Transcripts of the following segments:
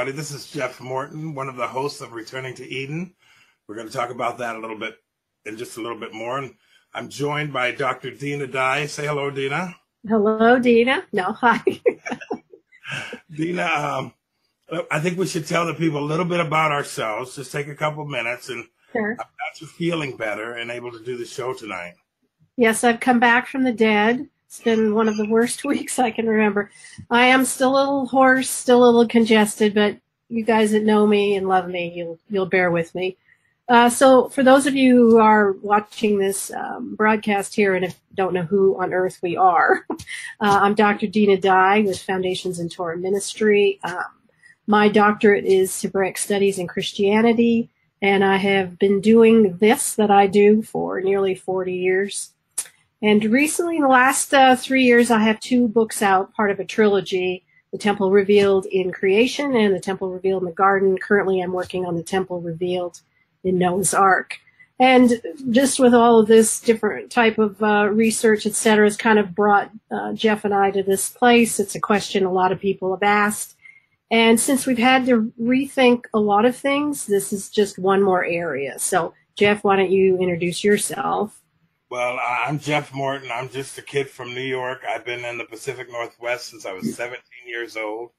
everybody. This is Jeff Morton, one of the hosts of Returning to Eden. We're going to talk about that a little bit in just a little bit more. And I'm joined by Dr. Dinah Dye. Say hello, Dinah. Hello, Dinah. No, hi. Dinah, um, I think we should tell the people a little bit about ourselves. Just take a couple minutes and sure. I'm got you feeling better and able to do the show tonight. Yes, I've come back from the dead. It's been one of the worst weeks I can remember. I am still a little hoarse, still a little congested, but you guys that know me and love me, you'll you'll bear with me. Uh, so, for those of you who are watching this um, broadcast here and if don't know who on earth we are, uh, I'm Dr. Dinah Dye with Foundations in Torah Ministry. Um, my doctorate is Hebraic Studies in Christianity, and I have been doing this that I do for nearly 40 years. And recently, in the last uh, three years, I have two books out, part of a trilogy The Temple Revealed in Creation and The Temple Revealed in the Garden. Currently, I'm working on The Temple Revealed in Noah's Ark. And just with all of this different type of uh, research, et cetera, has kind of brought uh, Jeff and I to this place. It's a question a lot of people have asked. And since we've had to rethink a lot of things, this is just one more area. So, Jeff, why don't you introduce yourself? Well, I'm Jeff Morton. I'm just a kid from New York. I've been in the Pacific Northwest since I was 17 years old.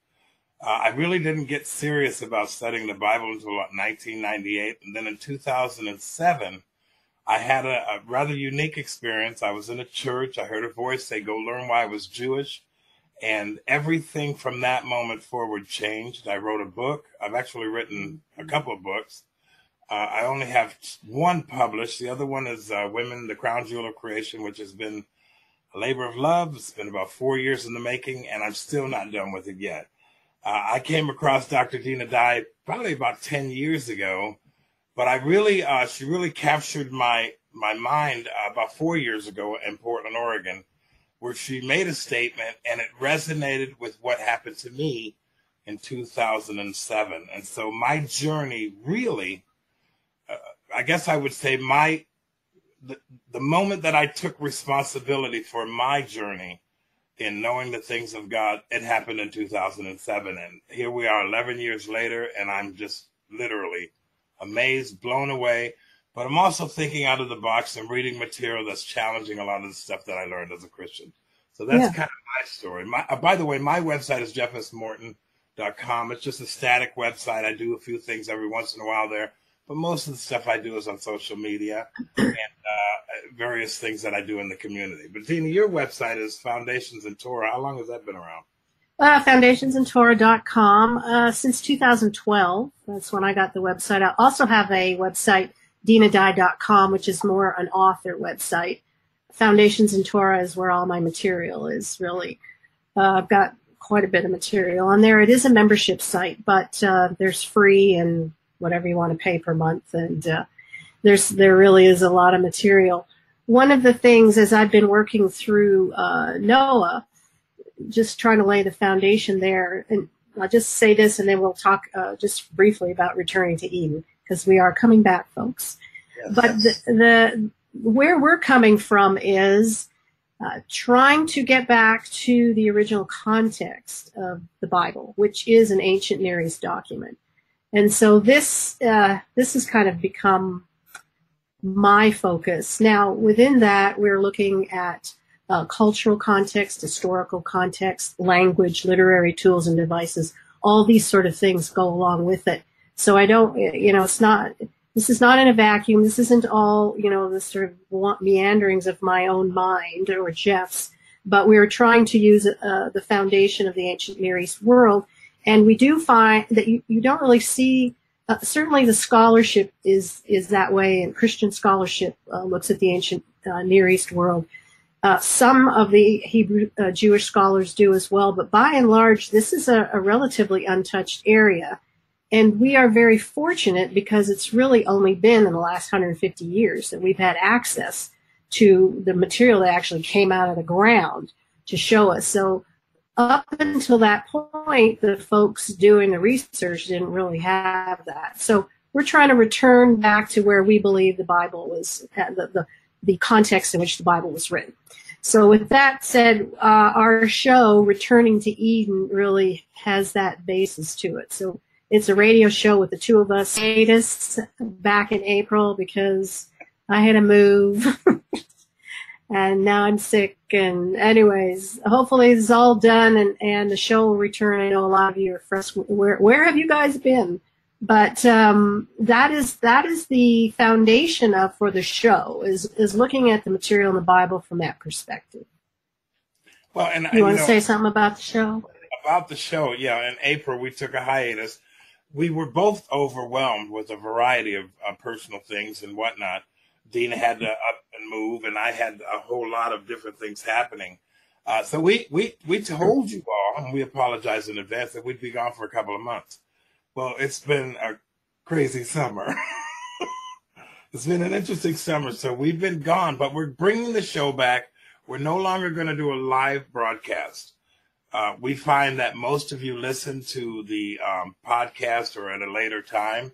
Uh, I really didn't get serious about studying the Bible until about 1998. And then in 2007, I had a, a, rather unique experience. I was in a church. I heard a voice say, Go learn why I was Jewish. And everything from that moment forward changed. I wrote a book. I've actually written a couple of books. Uh, I only have one published. The other one is uh, Women, the Crown Jewel of Creation, which has been a labor of love. It's been about four years in the making, and I'm still not done with it yet. Uh, I came across Dr. Dinah Dye probably about 10 years ago, but I really, uh, she really captured my, my mind uh, about four years ago in Portland, Oregon, where she made a statement and it resonated with what happened to me in 2007. And so my journey really, I guess I would say my, the, the moment that I took responsibility for my journey in knowing the things of God, it happened in 2007. And here we are 11 years later, and I'm just literally amazed, blown away. But I'm also thinking out of the box and reading material that's challenging a lot of the stuff that I learned as a Christian. So that's yeah. kind of my story. My, uh, by the way, my website is jeffsmorton.com. It's just a static website. I do a few things every once in a while there, but most of the stuff I do is on social media and uh, various things that I do in the community. But Tina, your website is Foundations in Torah. How long has that been around? Uh, foundationsintorah.com uh, since 2012. That's when I got the website. I also have a website, dinahdye.com, which is more an author website. Foundations in Torah is where all my material is really. Uh, I've got quite a bit of material on there. It is a membership site, but uh, there's free and whatever you want to pay per month, and uh, there's there really is a lot of material. One of the things as I've been working through uh, Noah, just trying to lay the foundation there, and I'll just say this, and then we'll talk uh, just briefly about returning to Eden because we are coming back, folks. Yes. But the, the where we're coming from is uh, trying to get back to the original context of the Bible, which is an ancient Near East document. And so this uh, this has kind of become my focus. Now, within that, we're looking at uh, cultural context, historical context, language, literary tools and devices. All these sort of things go along with it. So I don't, you know, it's not, this is not in a vacuum. This isn't all, you know, the sort of meanderings of my own mind or Jeff's, but we're trying to use uh, the foundation of the ancient Near East world. And we do find that you, you don't really see uh, certainly the scholarship is is that way, and Christian scholarship uh, looks at the ancient uh, Near East world. Uh, some of the Hebrew uh, Jewish scholars do as well, but by and large, this is a, a, relatively untouched area, and we are very fortunate because it's really only been in the last 150 years that we've had access to the material that actually came out of the ground to show us. So up until that point, the folks doing the research didn't really have that. So we're trying to return back to where we believe the Bible was, uh, the, the, the context in which the Bible was written. So with that said, uh, our show, Returning to Eden, really has that basis to it. So It's a radio show with the two of us. Hiatus back in April because I had to move. and now I'm sick. And anyways, hopefully it's all done and, and the show will return. I know a lot of you are fresh. Where, where have you guys been? But um, that is that is the foundation of for the show is is looking at the material in the Bible from that perspective. Well, and you, want to say something about the show? About the show, yeah. In April, we took a hiatus. We were both overwhelmed with a variety of uh, personal things and whatnot. Dinah had to up and move, and I had a whole lot of different things happening. Uh, so we, we, we told you all, and we apologize in advance, that we'd be gone for a couple of months. Well, it's been a crazy summer. it's been an interesting summer. So we've been gone, but we're bringing the show back. We're no longer going to do a live broadcast. Uh, we find that most of you listen to the um, podcast or at a later time.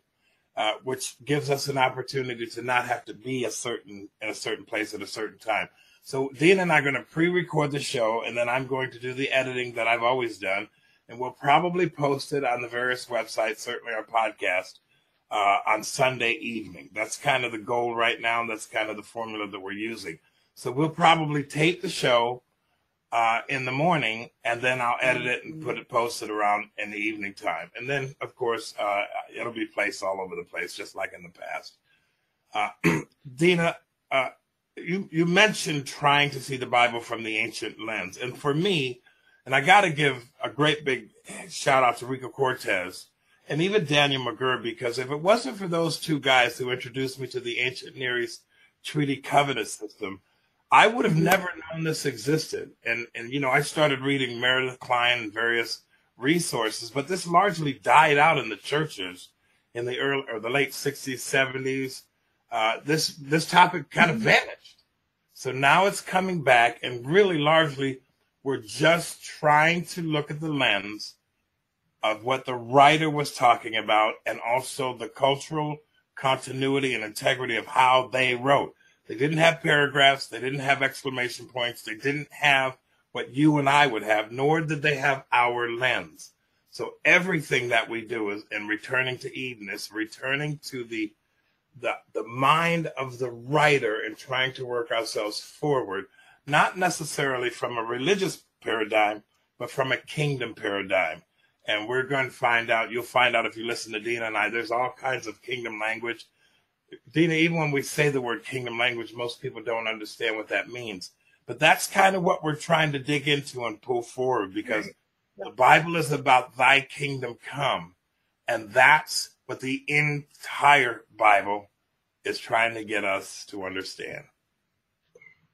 Uh, which gives us an opportunity to not have to be a certain in a certain place at a certain time. So Dean and I are going to pre-record the show, and then I'm going to do the editing that I've always done, and we'll probably post it on the various websites, certainly our podcast, uh, on Sunday evening. That's kind of the goal right now, and that's kind of the formula that we're using. So we'll probably tape the show uh, in the morning, and then I'll edit it and put it posted around in the evening time. And then, of course, uh, it'll be placed all over the place, just like in the past. Uh, Dinah, uh, you you mentioned trying to see the Bible from the ancient lens, and for me, and I got to give a great big shout out to Rico Cortes and even Daniel McGurk because if it wasn't for those two guys who introduced me to the ancient Near East treaty covenant system, I would have never known this existed. And, and, you know, I started reading Meredith Kline and various resources, but this largely died out in the churches in the early or the late 60s, 70s. Uh, this, this topic kind of vanished. So now it's coming back and really largely we're just trying to look at the lens of what the writer was talking about and also the cultural continuity and integrity of how they wrote. They didn't have paragraphs. They didn't have exclamation points. They didn't have what you and I would have, nor did they have our lens. So everything that we do is in returning to Eden is returning to the the the mind of the writer and trying to work ourselves forward, not necessarily from a religious paradigm, but from a kingdom paradigm. And we're going to find out, you'll find out if you listen to Dinah and I, there's all kinds of kingdom language Dinah, even when we say the word kingdom language, most people don't understand what that means. But that's kind of what we're trying to dig into and pull forward because the Bible is about thy kingdom come. And that's what the entire Bible is trying to get us to understand.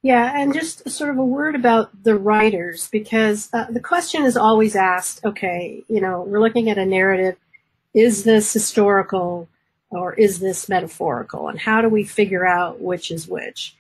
Yeah, and just sort of a word about the writers, because uh, the question is always asked okay, you know, we're looking at a narrative. Is this historical? Or is this metaphorical? And how do we figure out which is which?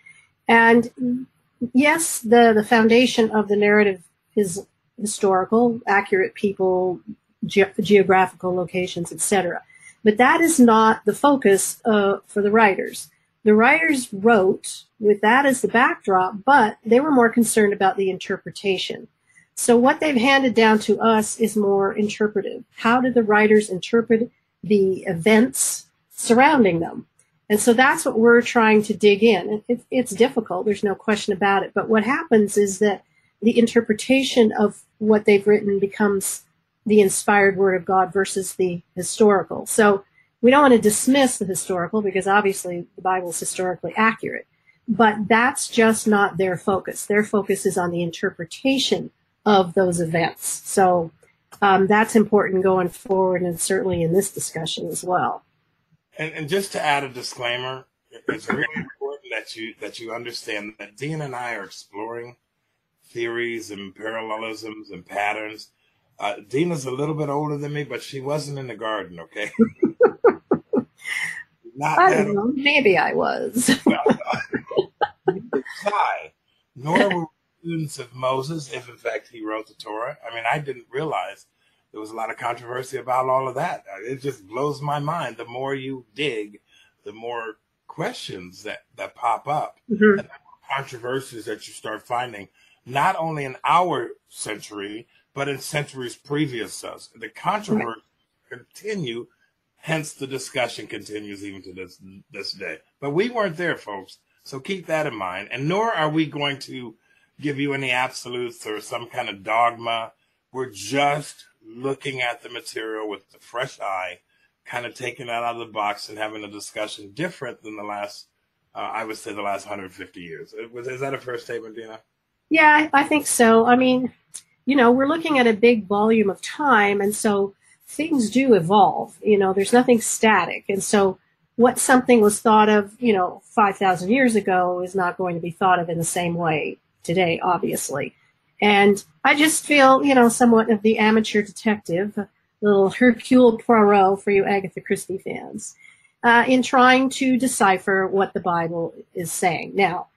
And yes, the, the foundation of the narrative is historical, accurate people, ge- geographical locations, etc. But that is not the focus uh, for the writers. The writers wrote with that as the backdrop, but they were more concerned about the interpretation. So what they've handed down to us is more interpretive. How did the writers interpret the events surrounding them. And so that's what we're trying to dig in. It, it's difficult, there's no question about it. But what happens is that the interpretation of what they've written becomes the inspired word of God versus the historical. So we don't want to dismiss the historical because obviously the Bible is historically accurate. But that's just not their focus. Their focus is on the interpretation of those events. So um, that's important going forward and certainly in this discussion as well. And, and just to add a disclaimer, it's really important that you that you understand that Dean and I are exploring theories and parallelisms and patterns. Uh, Dinah's a little bit older than me, but she wasn't in the garden, okay? Not I don't know. Maybe I was. Nor were students of Moses, if in fact he wrote the Torah. I mean, I didn't realize there was a lot of controversy about all of that. Uh, it just blows my mind. The more you dig, the more questions that, that pop up mm-hmm. and controversies that you start finding, not only in our century, but in centuries previous to us. The controversy continue. Hence, the discussion continues even to this this day. But we weren't there, folks. So keep that in mind. And nor are we going to give you any absolutes or some kind of dogma. We're just looking at the material with the fresh eye, kind of taking that out of the box and having a discussion different than the last, uh, I would say, the last 150 years. Was is that a fair statement, Dinah? Yeah, I think so. I mean, you know, we're looking at a big volume of time, and so things do evolve. You know, there's nothing static, and so what something was thought of, you know, 5,000 years ago is not going to be thought of in the same way today, obviously. And I just feel, you know, somewhat of the amateur detective, little Hercule Poirot for you Agatha Christie fans, uh, in trying to decipher what the Bible is saying. Now,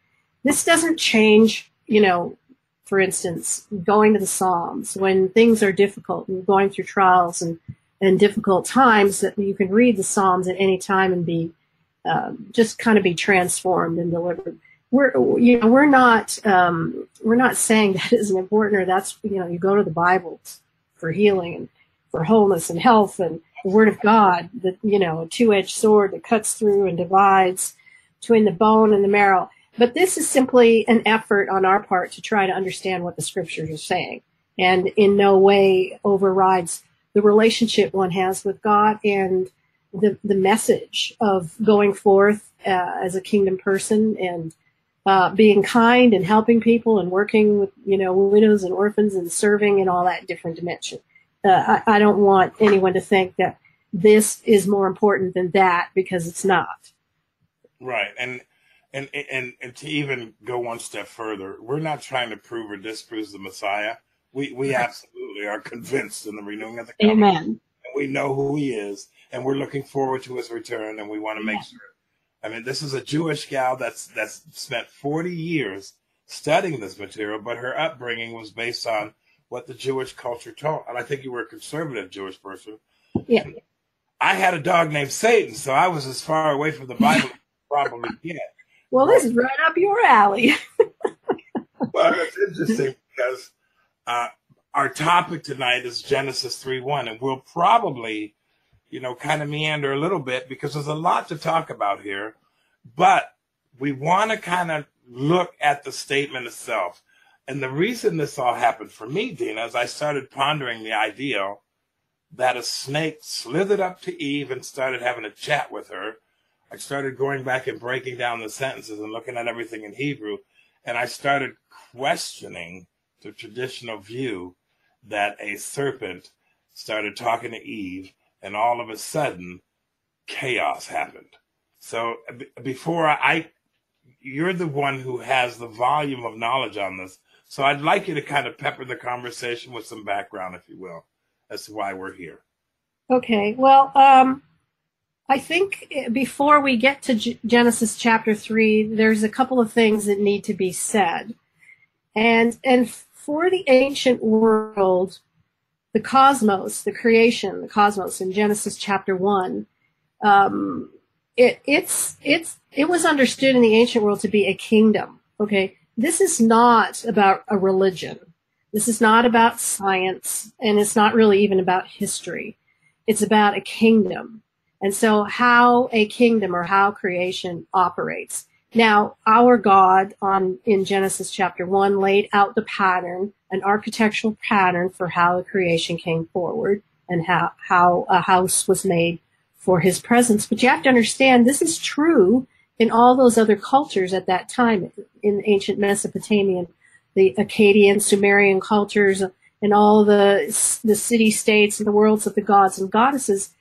this doesn't change, you know, for instance, going to the Psalms when things are difficult and going through trials and, and difficult times that you can read the Psalms at any time and be um, just kind of be transformed and delivered we're you know we're not um, we're not saying that isn't important or that's you know you go to the Bible for healing and for wholeness and health and the Word of God that you know a two-edged sword that cuts through and divides between the bone and the marrow. But this is simply an effort on our part to try to understand what the Scriptures are saying, and in no way overrides the relationship one has with God and the the message of going forth uh, as a kingdom person and uh, being kind and helping people and working with you know widows and orphans and serving in all that different dimension. Uh, I, I don't want anyone to think that this is more important than that because it's not. Right, and and and and to even go one step further, we're not trying to prove or disprove the Messiah. We we absolutely are convinced in the renewing of the covenant. Amen. we know who He is, and we're looking forward to His return, and we want to make sure I mean, this is a Jewish gal that's that's spent 40 years studying this material, but her upbringing was based on what the Jewish culture taught. And I think you were a conservative Jewish person. Yeah. I had a dog named Satan, so I was as far away from the Bible as probably get. Well, this is right up your alley. well, it's interesting because uh, our topic tonight is Genesis 3 1, and we'll probably you know, kind of meander a little bit because there's a lot to talk about here. But we want to kind of look at the statement itself. And the reason this all happened for me, Dinah, is I started pondering the idea that a snake slithered up to Eve and started having a chat with her. I started going back and breaking down the sentences and looking at everything in Hebrew. And I started questioning the traditional view that a serpent started talking to Eve and all of a sudden chaos happened. So before I, you're the one who has the volume of knowledge on this. So I'd like you to kind of pepper the conversation with some background, if you will, as to why we're here. Okay. Well, um, I think before we get to G- Genesis chapter three, there's a couple of things that need to be said, and and for the ancient world, the cosmos, the creation, the cosmos in Genesis chapter one, um, it, it's, it's, it was understood in the ancient world to be a kingdom. Okay. This is not about a religion. This is not about science and it's not really even about history. It's about a kingdom. And so how a kingdom or how creation operates. Now, our God on in Genesis chapter 1 laid out the pattern, an architectural pattern for how the creation came forward and how, how a house was made for his presence. But you have to understand this is true in all those other cultures at that time in ancient Mesopotamian, the Akkadian, Sumerian cultures, and all the the city states and the worlds of the gods and goddesses.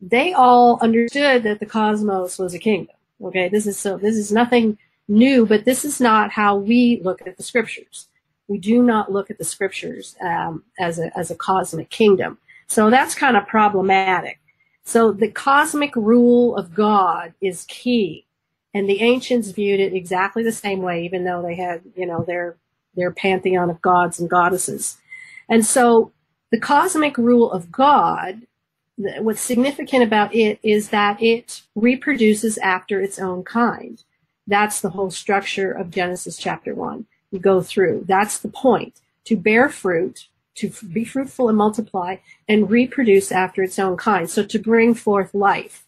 They all understood that the cosmos was a kingdom. Okay, this is so this is nothing new, but this is not how we look at the scriptures. We do not look at the scriptures um, as a as a cosmic kingdom. So that's kind of problematic. So the cosmic rule of God is key, and the ancients viewed it exactly the same way, even though they had you know their their pantheon of gods and goddesses. And so the cosmic rule of God what's significant about it is that it reproduces after its own kind. That's the whole structure of Genesis chapter one. You go through. That's the point. To bear fruit to be fruitful and multiply and reproduce after its own kind. So to bring forth life.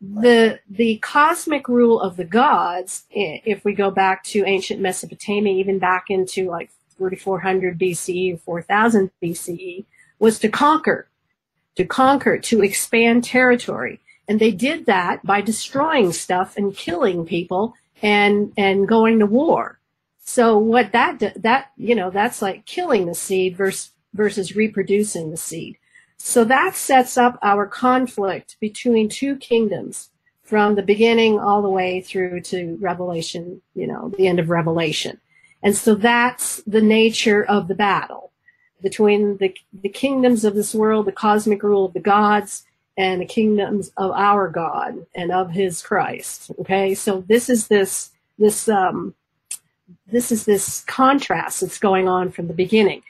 The, the cosmic rule of the gods, if we go back to ancient Mesopotamia, even back into like 4400 BCE or 4000 BCE, was to conquer, to conquer, to expand territory. And they did that by destroying stuff and killing people and, and going to war. So what that, that, you know, that's like killing the seed versus, versus reproducing the seed. So that sets up our conflict between two kingdoms from the beginning all the way through to Revelation, you know, the end of Revelation. And so that's the nature of the battle between the, the kingdoms of this world, the cosmic rule of the gods, and the kingdoms of our God and of his Christ. Okay. So this is this, this, um, this is this contrast that's going on from the beginning.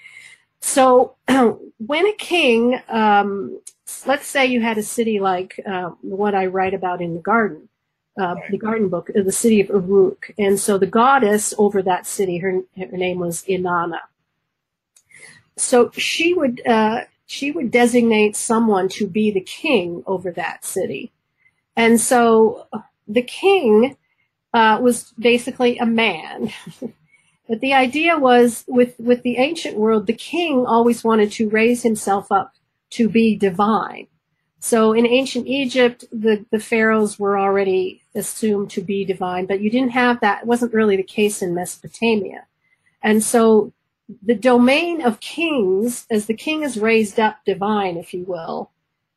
So when a king, um, let's say you had a city like uh, what I write about in the garden, uh, the garden book, uh, the city of Uruk. And so the goddess over that city, her, her name was Inanna. So she would, uh, she would designate someone to be the king over that city. And so the king uh, was basically a man. but the idea was with, with the ancient world, the king always wanted to raise himself up to be divine. So in ancient Egypt, the, the pharaohs were already assumed to be divine, but you didn't have that. It wasn't really the case in Mesopotamia. And so the domain of kings, as the king is raised up divine, if you will,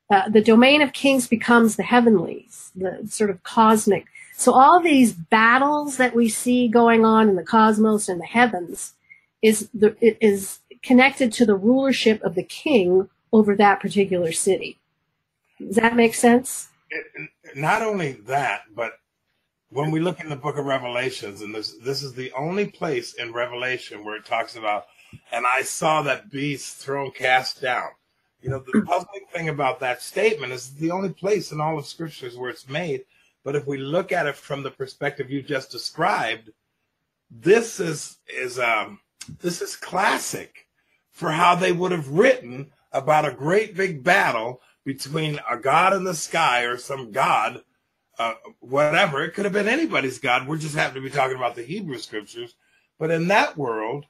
uh, the domain of kings becomes the heavenlies, the sort of cosmic. So all these battles that we see going on in the cosmos and the heavens is the, is connected to the rulership of the king over that particular city. Does that make sense? It, not only that, but when we look in the book of Revelations, and this this is the only place in Revelation where it talks about, and I saw that beast thrown cast down. You know, the puzzling thing about that statement is the only place in all of scriptures where it's made. But if we look at it from the perspective you just described, this is is um this is classic for how they would have written about a great big battle between a god in the sky or some god, uh, whatever. It could have been anybody's god. We're just happen to be talking about the Hebrew scriptures. But in that world,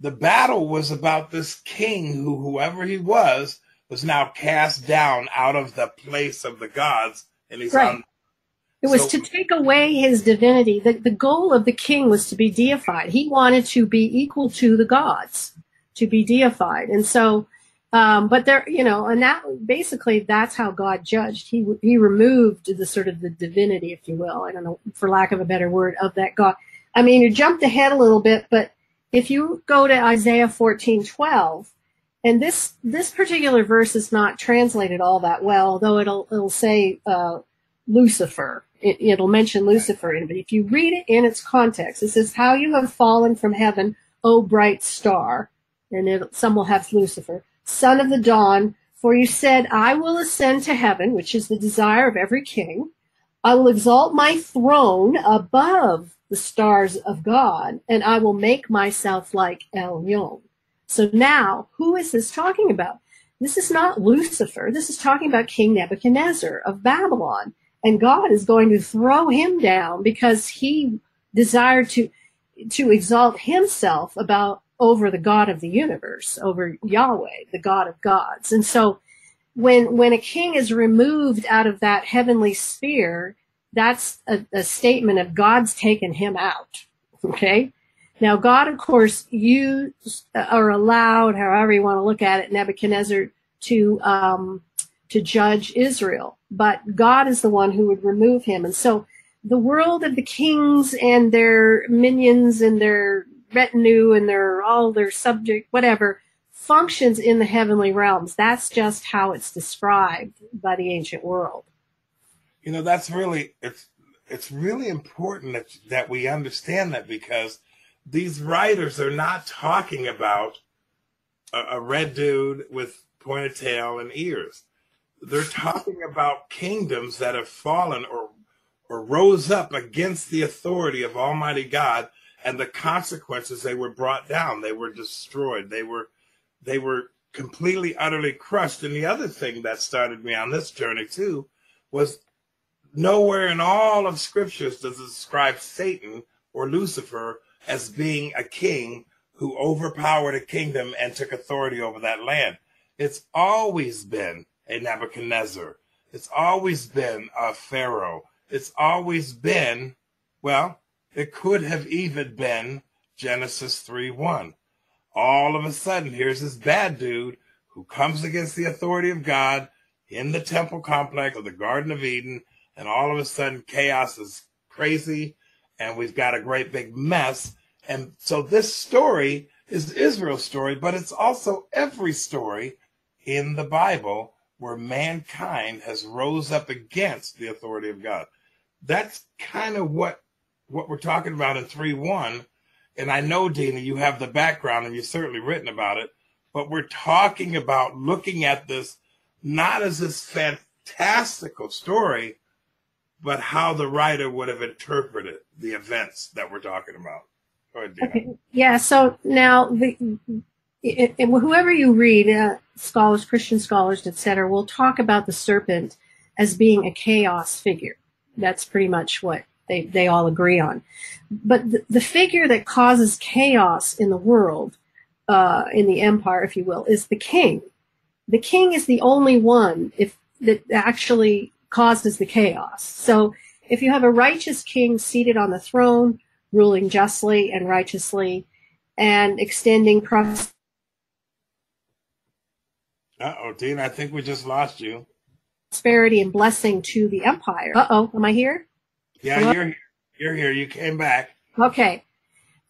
the battle was about this king who, whoever he was, was now cast down out of the place of the gods, and he's right. on. It was so, to take away his divinity. The, the goal of the king was to be deified. He wanted to be equal to the gods, to be deified. And so um, but there, you know, and that basically that's how God judged. He he removed the sort of the divinity, if you will. I don't know, for lack of a better word, of that God. I mean, you jumped ahead a little bit, but if you go to Isaiah fourteen twelve, and this this particular verse is not translated all that well, though it'll it'll say uh, Lucifer. It, will mention Lucifer in it. But if you read it in its context, it says, "How you have fallen from heaven, O bright star," and it, some will have Lucifer son of the dawn, for you said, I will ascend to heaven, which is the desire of every king. I will exalt my throne above the stars of God, and I will make myself like Elyon. So now, who is this talking about? This is not Lucifer. This is talking about King Nebuchadnezzar of Babylon. And God is going to throw him down because he desired to, to exalt himself about over the God of the universe, over Yahweh, the God of gods. And so when when a king is removed out of that heavenly sphere, that's a, a statement of God's taken him out. Okay? Now God, of course, used or allowed, however you want to look at it, Nebuchadnezzar to um, to judge Israel, but God is the one who would remove him. And so the world of the kings and their minions and their retinue and their all their subject whatever functions in the heavenly realms. That's just how it's described by the ancient world. You know, that's really it's it's really important that that we understand that because these writers are not talking about a, a red dude with pointed tail and ears. They're talking about kingdoms that have fallen or or rose up against the authority of Almighty God and the consequences they were brought down they were destroyed they were they were completely, utterly crushed. And the other thing that started me on this journey too was nowhere in all of scriptures does it describe Satan or Lucifer as being a king who overpowered a kingdom and took authority over that land. It's always been a Nebuchadnezzar. It's always been a Pharaoh. It's always been, well, it could have even been Genesis 3 1. All of a sudden, here's this bad dude who comes against the authority of God in the temple complex of the Garden of Eden, and all of a sudden, chaos is crazy, and we've got a great big mess. And so, this story is Israel's story, but it's also every story in the Bible where mankind has rose up against the authority of God. That's kind of what what we're talking about in 3 1. And I know, Dinah, you have the background and you've certainly written about it, but we're talking about looking at this not as this fantastical story, but how the writer would have interpreted the events that we're talking about. Ahead, okay. Yeah. So now the it, it, whoever you read, uh, scholars, Christian scholars, etc., will talk about the serpent as being a chaos figure. That's pretty much what they, they all agree on. But the, the figure that causes chaos in the world, uh, in the empire, if you will, is the king. The king is the only one if that actually causes the chaos. So if you have a righteous king seated on the throne, ruling justly and righteously, and extending prosperity. Uh oh, Dean, I think we just lost you. Prosperity and blessing to the empire. Uh oh, am I here? Yeah, Hello? you're you're here. You came back. Okay.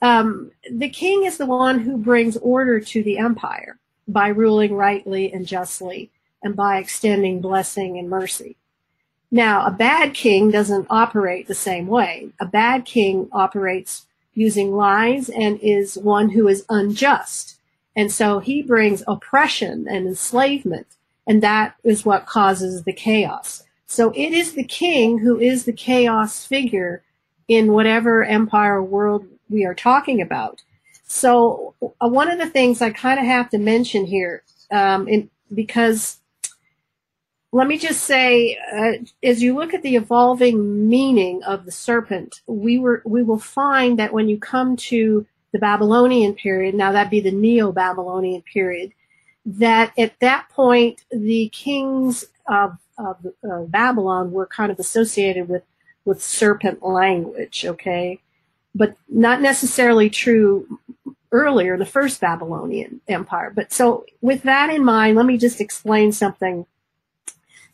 Um, the king is the one who brings order to the empire by ruling rightly and justly and by extending blessing and mercy. Now, a bad king doesn't operate the same way. A bad king operates using lies and is one who is unjust. And so he brings oppression and enslavement, and that is what causes the chaos. So it is the king who is the chaos figure in whatever empire world we are talking about. So uh, one of the things I kind of have to mention here, um, in, because let me just say, uh, as you look at the evolving meaning of the serpent, we were we will find that when you come to the Babylonian period, now that'd be the Neo-Babylonian period, that at that point the kings of uh, Babylon were kind of associated with with serpent language, okay, but not necessarily true earlier, the first Babylonian Empire. But so with that in mind, let me just explain something.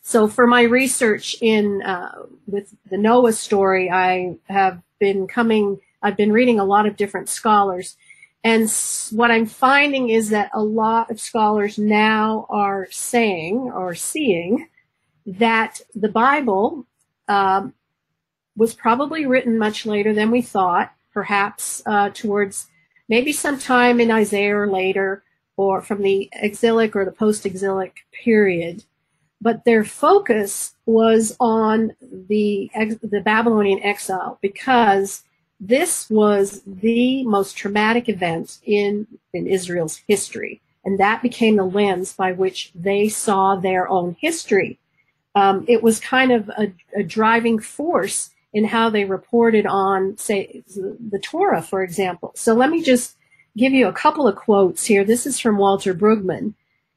So for my research in uh, with the Noah story, I have been coming. I've been reading a lot of different scholars. And what I'm finding is that a lot of scholars now are saying or seeing that the Bible um, was probably written much later than we thought, perhaps uh, towards maybe sometime in Isaiah or later, or from the exilic or the post exilic period. But their focus was on the, the Babylonian exile because this was the most traumatic event in, in Israel's history. And that became the lens by which they saw their own history um, it was kind of a, a, driving force in how they reported on, say, the Torah, for example. So let me just give you a couple of quotes here. This is from Walter Brueggemann.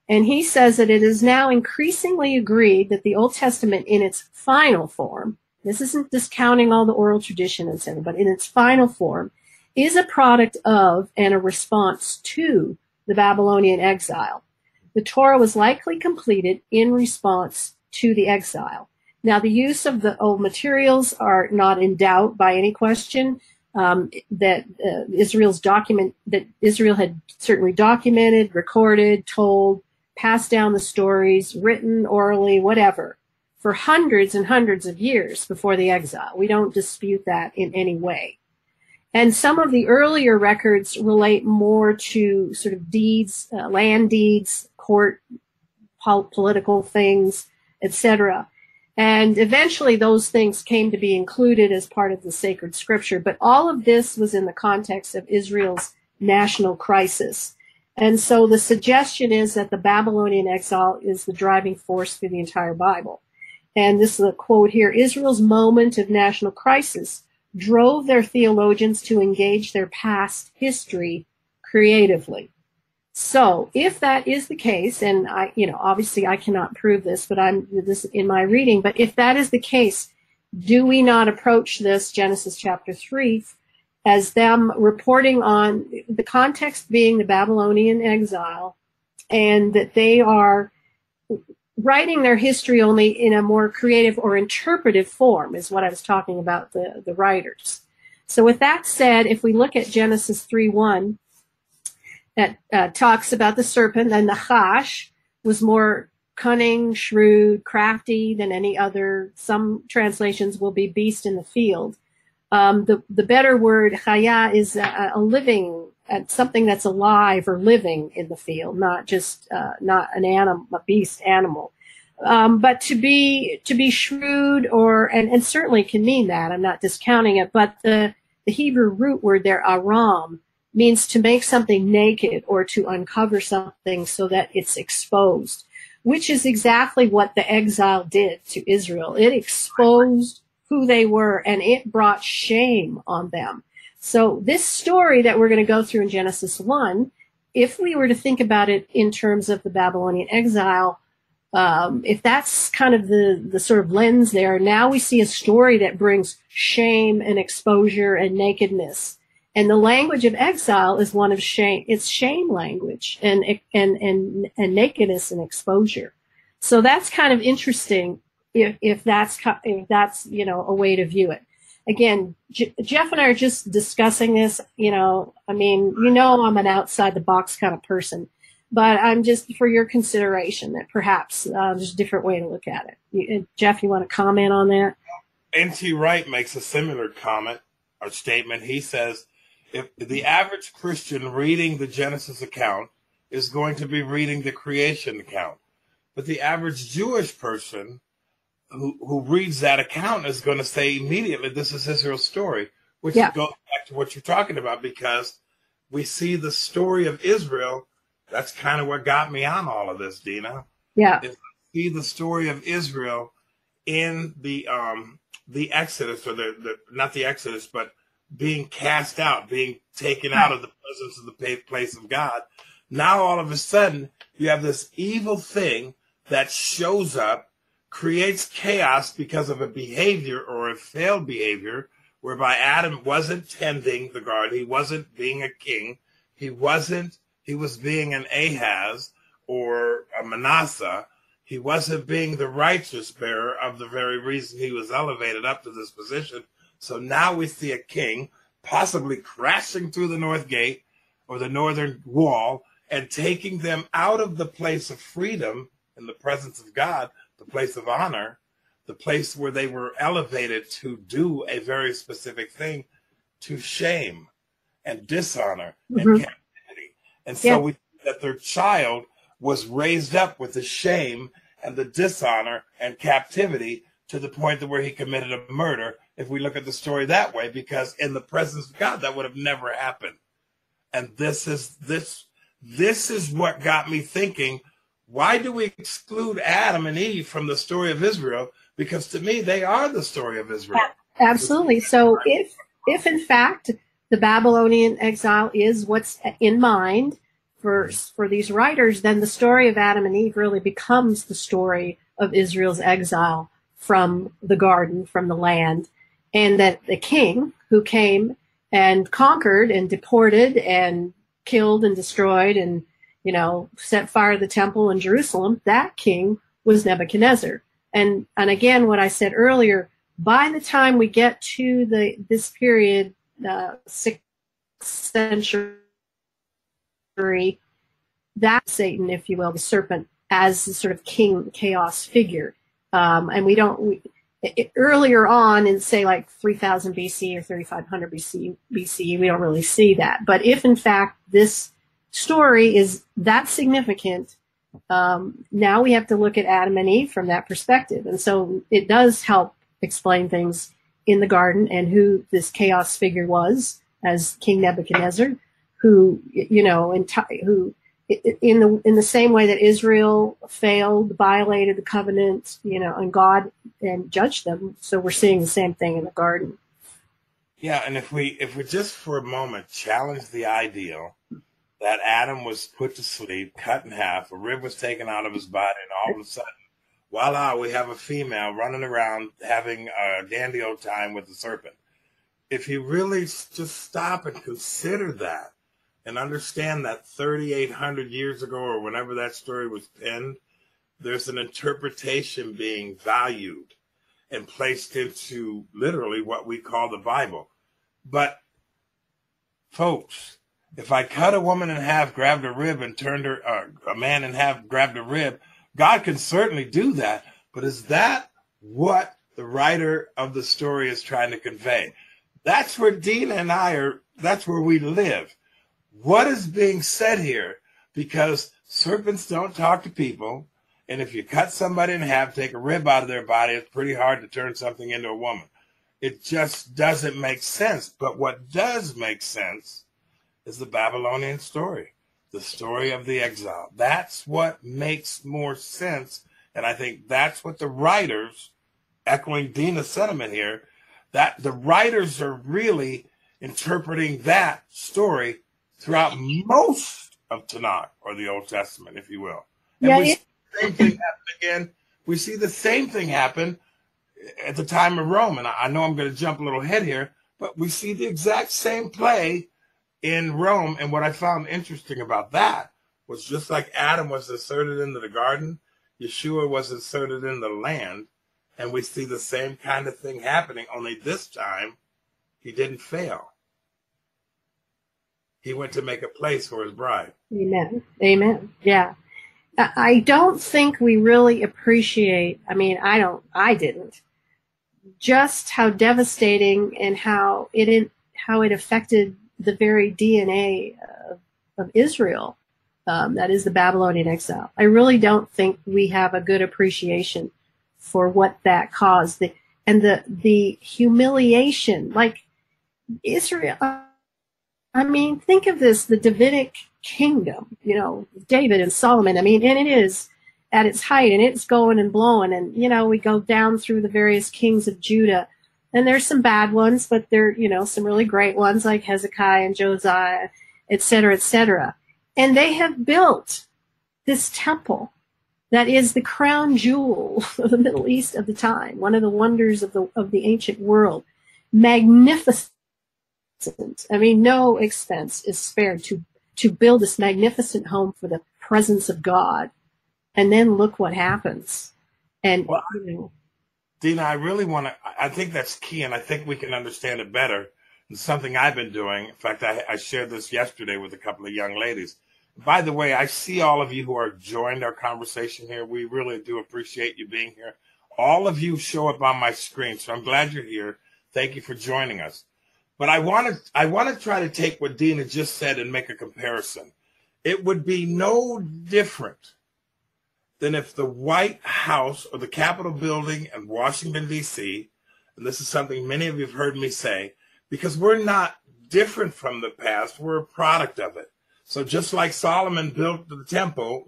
And he says that it is now increasingly agreed that the Old Testament in its final form, this isn't discounting all the oral tradition, etc., but in its final form, is a product of and a response to the Babylonian exile. The Torah was likely completed in response to the exile. Now, the use of the old materials are not in doubt by any question. Um, that uh, Israel's document that Israel had certainly documented, recorded, told, passed down the stories, written orally, whatever, for hundreds and hundreds of years before the exile. We don't dispute that in any way. And some of the earlier records relate more to sort of deeds, uh, land deeds, court pol- political things, etc. And eventually those things came to be included as part of the sacred scripture. But all of this was in the context of Israel's national crisis. And so the suggestion is that the Babylonian exile is the driving force through the entire Bible. And this is a quote here Israel's moment of national crisis drove their theologians to engage their past history creatively. So if that is the case, and I, you know, obviously I cannot prove this, but I'm this in my reading, but if that is the case, do we not approach this Genesis chapter three as them reporting on the context being the Babylonian exile and that they are writing their history only in a more creative or interpretive form is what I was talking about the, the writers. So with that said, if we look at Genesis 3 1, that uh, talks about the serpent, and the Nachash was more cunning, shrewd, crafty than any other. Some translations will be beast in the field. Um, the, the better word, chaya, is a, a living, uh, something that's alive or living in the field, not just, uh, not an animal, a beast animal. Um, but to be, to be shrewd or, and, and certainly can mean that, I'm not discounting it, but the, the Hebrew root word there, aram, means to make something naked or to uncover something so that it's exposed, which is exactly what the exile did to Israel. It exposed who they were and it brought shame on them. So this story that we're going to go through in Genesis 1, if we were to think about it in terms of the Babylonian exile, um, if that's kind of the, the sort of lens there, now we see a story that brings shame and exposure and nakedness. And the language of exile is one of shame. It's shame language and, and, and, and nakedness and exposure. So that's kind of interesting if, if that's if that's you know a way to view it. Again, J- Jeff and I are just discussing this. You know, I mean, you know, I'm an outside the box kind of person, but I'm just for your consideration that perhaps uh, there's a different way to look at it. You, uh, Jeff, you want to comment on that? N.T. Wright makes a similar comment or statement. He says, if the average Christian reading the Genesis account is going to be reading the creation account, but the average Jewish person who, who reads that account is going to say immediately, this is Israel's story, which yeah. goes back to what you're talking about because we see the story of Israel. That's kind of what got me on all of this, Dinah. Yeah. see the story of Israel in the um the Exodus or the, the not the Exodus, but being cast out, being taken hmm. out of the presence of the place of God. Now all of a sudden you have this evil thing that shows up creates chaos because of a behavior or a failed behavior whereby Adam wasn't tending the garden. He wasn't being a king. He wasn't, he was being an Ahaz or a Manasseh. He wasn't being the righteous bearer of the very reason he was elevated up to this position. So now we see a king possibly crashing through the north gate or the northern wall and taking them out of the place of freedom in the presence of God the place of honor, the place where they were elevated to do a very specific thing, to shame and dishonor mm-hmm. and captivity. And so yeah. we that their child was raised up with the shame and the dishonor and captivity to the point to where he committed a murder. If we look at the story that way, because in the presence of God, that would have never happened. And this is this this is what got me thinking why do we exclude Adam and Eve from the story of Israel? Because to me, they are the story of Israel. Absolutely. So if, if in fact the Babylonian exile is what's in mind for, for these writers, then the story of Adam and Eve really becomes the story of Israel's exile from the garden, from the land, and that the king who came and conquered and deported and killed and destroyed and you know, set fire to the temple in Jerusalem, that king was Nebuchadnezzar. And, and again, what I said earlier, by the time we get to the, this period, uh, sixth century, that Satan, if you will, the serpent, as the sort of king chaos figure. Um, and we don't, we, it, earlier on in say like 3000 BC or 3500 BC, BC, we don't really see that. But if in fact this story is that significant, um, now we have to look at Adam and Eve from that perspective. And so it does help explain things in the garden and who this chaos figure was as King Nebuchadnezzar, who, you know, enti- who in the in the same way that Israel failed, violated the covenant, you know, and God and judged them. So we're seeing the same thing in the garden. Yeah, and if we if we just for a moment challenge the ideal that Adam was put to sleep, cut in half, a rib was taken out of his body, and all of a sudden, voila, we have a female running around having a dandy old time with the serpent. If you really just stop and consider that, and understand that 3,800 years ago or whenever that story was penned, there's an interpretation being valued and placed into literally what we call the Bible. But, folks, if I cut a woman in half, grabbed a rib, and turned her, uh, a man in half, grabbed a rib, God can certainly do that. But is that what the writer of the story is trying to convey? That's where Dinah and I are, that's where we live what is being said here because serpents don't talk to people. And if you cut somebody in half, take a rib out of their body, it's pretty hard to turn something into a woman. It just doesn't make sense. But what does make sense is the Babylonian story, the story of the exile. That's what makes more sense. And I think that's what the writers, echoing Dinah's sentiment here, that the writers are really interpreting that story throughout most of Tanakh or the Old Testament, if you will. And yeah, we see the same thing happen again. We see the same thing happen at the time of Rome. And I know I'm going to jump a little ahead here, but we see the exact same play in Rome. And what I found interesting about that was just like Adam was inserted into the garden, Yeshua was inserted in the land. And we see the same kind of thing happening, only this time he didn't fail he went to make a place for his bride. Amen. Amen. Yeah. I don't think we really appreciate, I mean, I don't, I didn't, just how devastating and how it, how it affected the very DNA of, of Israel. Um, that is the Babylonian exile. I really don't think we have a good appreciation for what that caused. The, and the, the humiliation, like Israel, I mean, think of this, the Davidic kingdom, you know, David and Solomon. I mean, and it is at its height and it's going and blowing. And, you know, we go down through the various kings of Judah and there's some bad ones, but there, you know, some really great ones like Hezekiah and Josiah, et cetera, et cetera. And they have built this temple that is the crown jewel of the Middle East of the time, one of the wonders of the, of the ancient world. Magnificent I mean, no expense is spared to to build this magnificent home for the presence of God, and then look what happens. And well, you know, Dinah, I really want to. I think that's key, and I think we can understand it better. It's something I've been doing. In fact, I, I shared this yesterday with a couple of young ladies. By the way, I see all of you who are joined our conversation here. We really do appreciate you being here. All of you show up on my screen, so I'm glad you're here. Thank you for joining us. But I want to I want to try to take what Dinah just said and make a comparison. It would be no different than if the White House or the Capitol building in Washington D.C. and this is something many of you have heard me say because we're not different from the past, we're a product of it. So just like Solomon built the temple,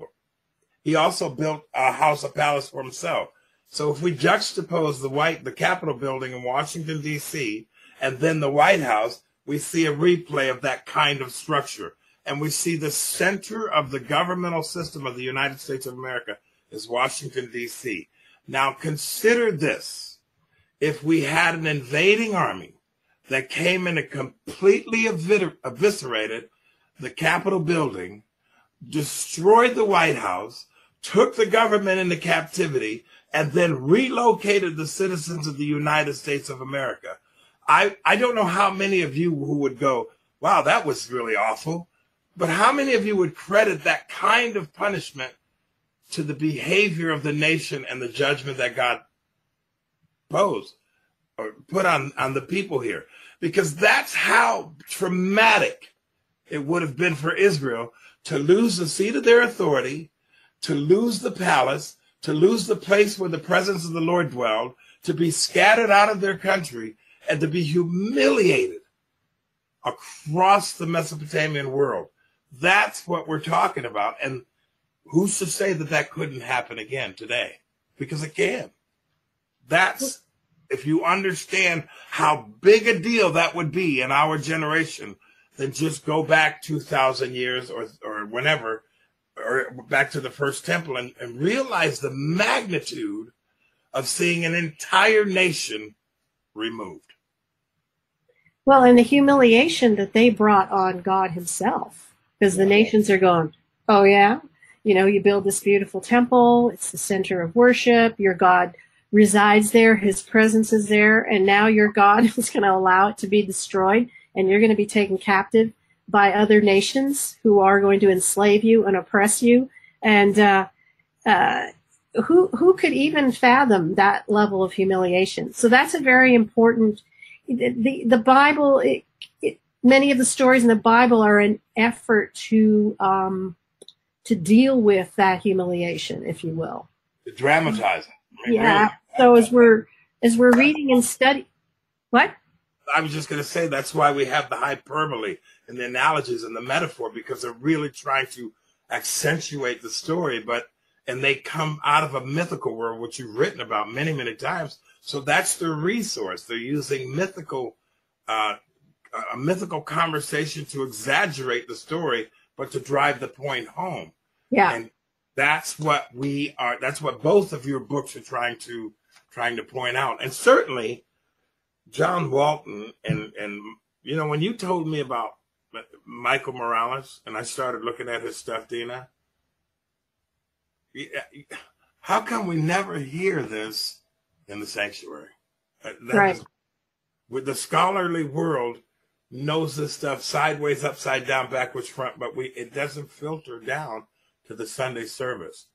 he also built a house, a palace for himself. So if we juxtapose the white, the Capitol building in Washington D.C and then the White House, we see a replay of that kind of structure. And we see the center of the governmental system of the United States of America is Washington, D.C. Now consider this. If we had an invading army that came in and completely eviscerated the Capitol building, destroyed the White House, took the government into captivity, and then relocated the citizens of the United States of America, I, I don't know how many of you who would go, wow, that was really awful. But how many of you would credit that kind of punishment to the behavior of the nation and the judgment that God posed or put on, on the people here? Because that's how traumatic it would have been for Israel to lose the seat of their authority, to lose the palace, to lose the place where the presence of the Lord dwelled, to be scattered out of their country, and to be humiliated across the Mesopotamian world. That's what we're talking about. And who's to say that that couldn't happen again today? Because it can. That's if you understand how big a deal that would be in our generation, then just go back 2,000 years or, or whenever, or back to the first temple and, and realize the magnitude of seeing an entire nation removed. Well, and the humiliation that they brought on God Himself, because the nations are going, oh, yeah, you know, you build this beautiful temple, it's the center of worship, your God resides there, His presence is there, and now your God is going to allow it to be destroyed, and you're going to be taken captive by other nations who are going to enslave you and oppress you. And uh, uh, who who could even fathom that level of humiliation? So that's a very important the the Bible, it, it, many of the stories in the Bible are an effort to um, to deal with that humiliation, if you will. To dramatize it. I mean, yeah. Really. So as we're as we're reading and study, what? I was just going to say that's why we have the hyperbole and the analogies and the metaphor because they're really trying to accentuate the story, but and they come out of a mythical world, which you've written about many, many times. So that's their resource. They're using mythical, uh, a mythical conversation to exaggerate the story, but to drive the point home. Yeah. And that's what we are. That's what both of your books are trying to trying to point out. And certainly, John Walton and and you know when you told me about Michael Morales and I started looking at his stuff, Dinah. How come we never hear this in the sanctuary. That right. Is, with the scholarly world knows this stuff sideways, upside down, backwards, front, but we it doesn't filter down to the Sunday service.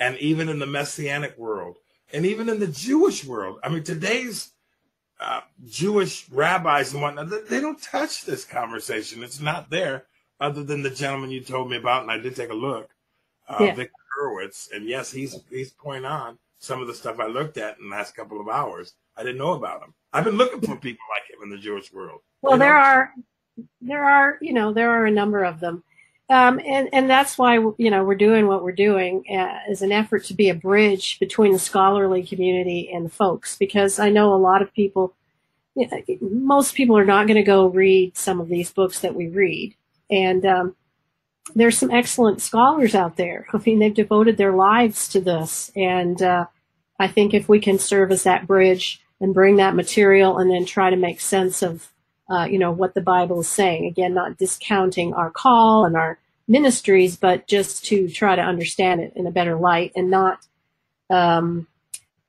And even in the messianic world, and even in the Jewish world, I mean, today's uh, Jewish rabbis and whatnot, they don't touch this conversation. It's not there, other than the gentleman you told me about, and I did take a look, uh, yeah. Victor Hurowitz, and yes, he's he's point on some of the stuff I looked at in the last couple of hours. I didn't know about him. I've been looking for people like him in the Jewish world. Well, you know? there are, there are, you know, there are a number of them. Um, and, and that's why, you know, we're doing what we're doing uh, as an effort to be a bridge between the scholarly community and the folks, because I know a lot of people, most people are not going to go read some of these books that we read. And, um, there's some excellent scholars out there. I mean, they've devoted their lives to this. And uh, I think if we can serve as that bridge and bring that material and then try to make sense of, uh, you know, what the Bible is saying, again, not discounting our call and our ministries, but just to try to understand it in a better light and not, um,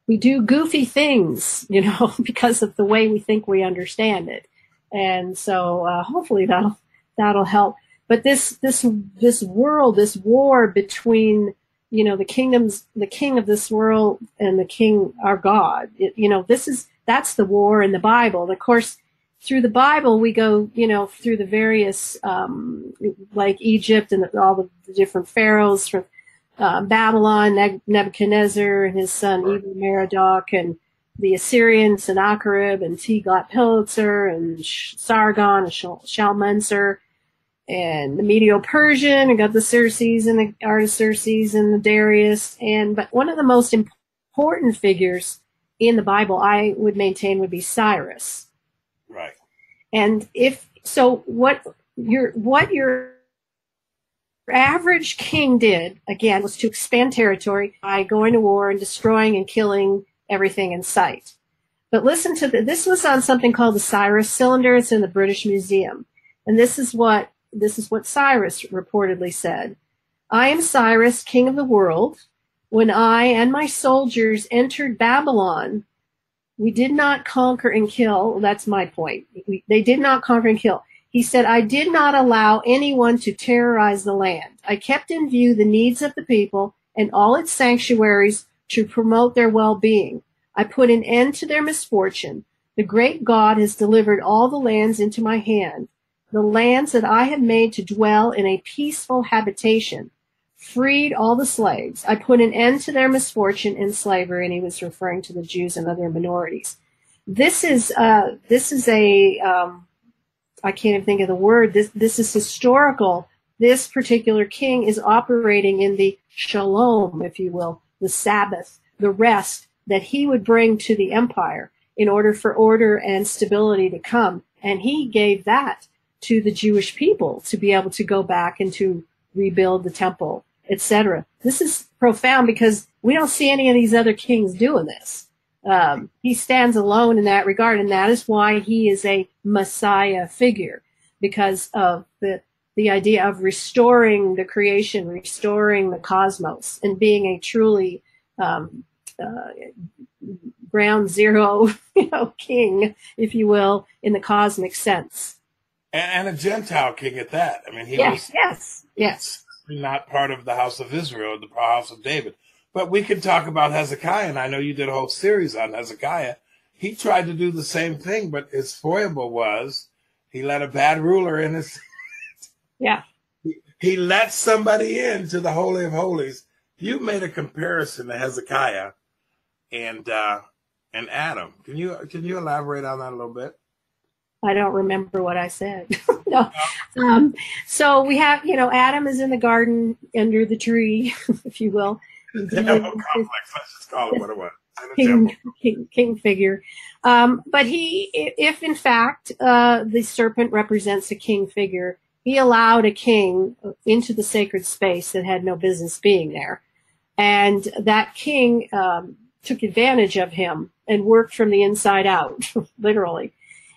we do goofy things, you know, because of the way we think we understand it. And so uh, hopefully that'll, that'll help. But this this this world, this war between you know the kingdoms, the king of this world and the king our God. It, you know this is that's the war in the Bible. And of course, through the Bible we go you know through the various um, like Egypt and all the, the different pharaohs from uh, Babylon, Nebuchadnezzar and his son right. Evil Merodach and the Assyrians, Sennacherib and Tiglath-Pileser and Sargon and Shalmaneser and the Medo-Persian, I got the Xerxes and the Artaxerxes and the Darius, and but one of the most important figures in the Bible, I would maintain, would be Cyrus. Right. And if so, what your what your average king did again was to expand territory by going to war and destroying and killing everything in sight. But listen to the, this was on something called the Cyrus cylinder. It's in the British Museum, and this is what this is what Cyrus reportedly said. I am Cyrus, king of the world. When I and my soldiers entered Babylon, we did not conquer and kill. That's my point. We, they did not conquer and kill. He said, I did not allow anyone to terrorize the land. I kept in view the needs of the people and all its sanctuaries to promote their well-being. I put an end to their misfortune. The great God has delivered all the lands into my hand the lands that I have made to dwell in a peaceful habitation, freed all the slaves. I put an end to their misfortune in slavery, and he was referring to the Jews and other minorities. This is uh, this is a um, I can't even think of the word. This this is historical this particular king is operating in the shalom, if you will, the Sabbath, the rest that he would bring to the empire in order for order and stability to come. And he gave that to the Jewish people to be able to go back and to rebuild the temple, etc. This is profound because we don't see any of these other kings doing this. Um, he stands alone in that regard, and that is why he is a Messiah figure because of the the idea of restoring the creation, restoring the cosmos, and being a truly um, uh, ground zero, you know, king, if you will, in the cosmic sense. And, and a Gentile king at that. I mean, he yes, was yes, yes. not part of the house of Israel, the house of David. But we can talk about Hezekiah, and I know you did a whole series on Hezekiah. He tried to do the same thing, but his foible was he let a bad ruler in his. yeah. He, he let somebody in to the Holy of Holies. You made a comparison to Hezekiah and uh, and Adam. Can you can you elaborate on that a little bit? I don't remember what I said. no. Um, so we have, you know, Adam is in the garden under the tree, if you will. Yeah, complex. Let's just call it what it was. King, king, king, figure. Um, but he, if in fact uh, the serpent represents a king figure, he allowed a king into the sacred space that had no business being there. And that king um, took advantage of him and worked from the inside out, literally.